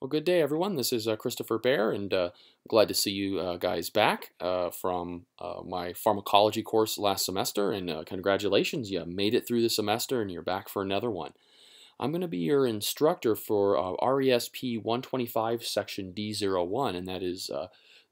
Well, good day, everyone. This is uh, Christopher Bear, and uh, glad to see you uh, guys back uh, from uh, my pharmacology course last semester. And uh, congratulations, you made it through the semester, and you're back for another one. I'm going to be your instructor for RESP 125, section D01, and that is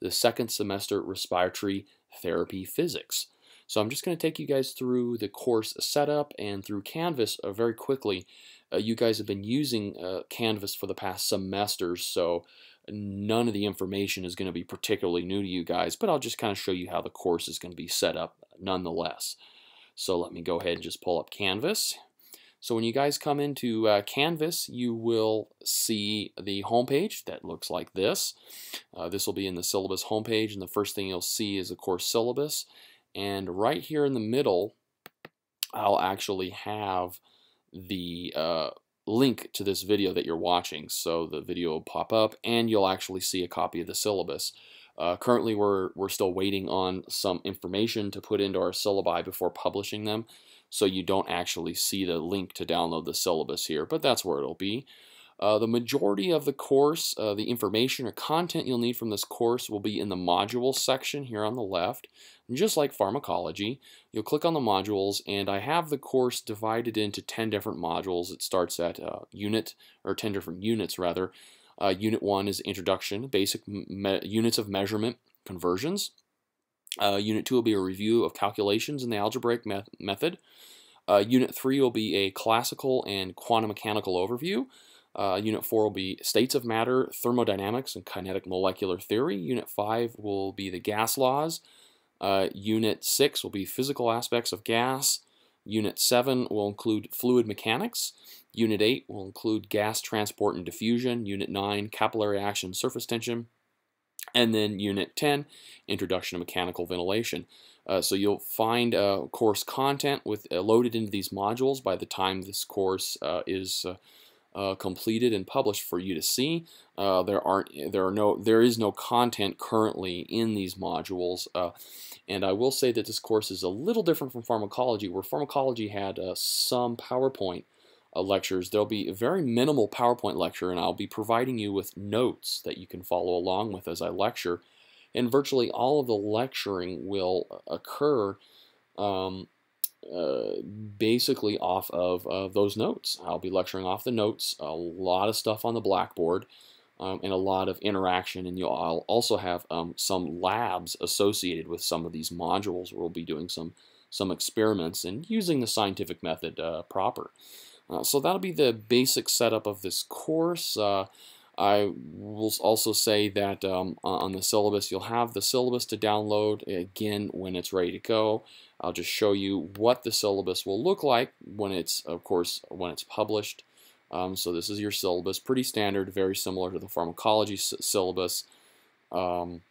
the second semester respiratory therapy physics. So I'm just going to take you guys through the course setup and through Canvas very quickly uh, you guys have been using uh, Canvas for the past semesters, so none of the information is going to be particularly new to you guys, but I'll just kind of show you how the course is going to be set up nonetheless. So let me go ahead and just pull up Canvas. So when you guys come into uh, Canvas, you will see the homepage that looks like this. Uh, this will be in the syllabus homepage, and the first thing you'll see is the course syllabus. And right here in the middle, I'll actually have the uh, link to this video that you're watching. So the video will pop up and you'll actually see a copy of the syllabus. Uh, currently, we're, we're still waiting on some information to put into our syllabi before publishing them, so you don't actually see the link to download the syllabus here, but that's where it'll be. Uh, the majority of the course, uh, the information or content you'll need from this course will be in the modules section here on the left. And just like pharmacology, you'll click on the modules and I have the course divided into 10 different modules. It starts at uh, unit, or 10 different units rather. Uh, unit 1 is introduction, basic units of measurement conversions. Uh, unit 2 will be a review of calculations in the algebraic me method. Uh, unit 3 will be a classical and quantum mechanical overview. Uh, unit 4 will be states of matter, thermodynamics, and kinetic molecular theory. Unit 5 will be the gas laws. Uh, unit 6 will be physical aspects of gas. Unit 7 will include fluid mechanics. Unit 8 will include gas transport and diffusion. Unit 9, capillary action, surface tension. And then Unit 10, introduction to mechanical ventilation. Uh, so you'll find uh, course content with uh, loaded into these modules by the time this course uh, is uh, completed and published for you to see. Uh, there aren't there are no there is no content currently in these modules, uh, and I will say that this course is a little different from pharmacology, where pharmacology had uh, some PowerPoint uh, lectures. There'll be a very minimal PowerPoint lecture, and I'll be providing you with notes that you can follow along with as I lecture. And virtually all of the lecturing will uh, occur um, uh, basically off of uh, those notes. I'll be lecturing off the notes, a lot of stuff on the blackboard, um, and a lot of interaction. And you'll I'll also have um, some labs associated with some of these modules. Where we'll be doing some some experiments and using the scientific method uh, proper. Uh, so that'll be the basic setup of this course. I will also say that um, on the syllabus, you'll have the syllabus to download again when it's ready to go. I'll just show you what the syllabus will look like when it's, of course, when it's published. Um, so this is your syllabus, pretty standard, very similar to the pharmacology syllabus. Um,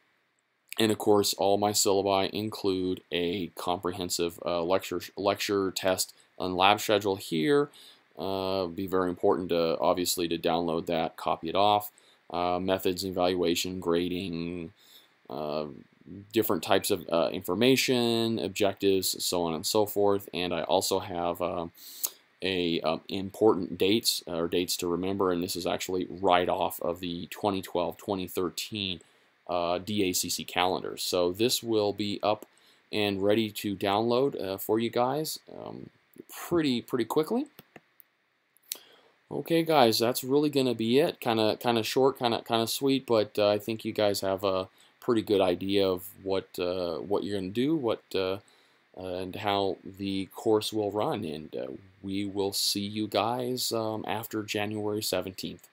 and of course, all my syllabi include a comprehensive uh, lecture lecture test and lab schedule here. Uh, be very important to obviously to download that, copy it off. Uh, methods, evaluation, grading, uh, different types of uh, information, objectives, so on and so forth. And I also have uh, a um, important dates or dates to remember, and this is actually right off of the 2012-2013 uh, DACC calendar. So this will be up and ready to download uh, for you guys um, pretty pretty quickly. Okay, guys, that's really going to be it. Kind of kind of short, kind of kind of sweet, but uh, I think you guys have a pretty good idea of what uh, what you're going to do, what uh, and how the course will run. And uh, we will see you guys um, after January 17th.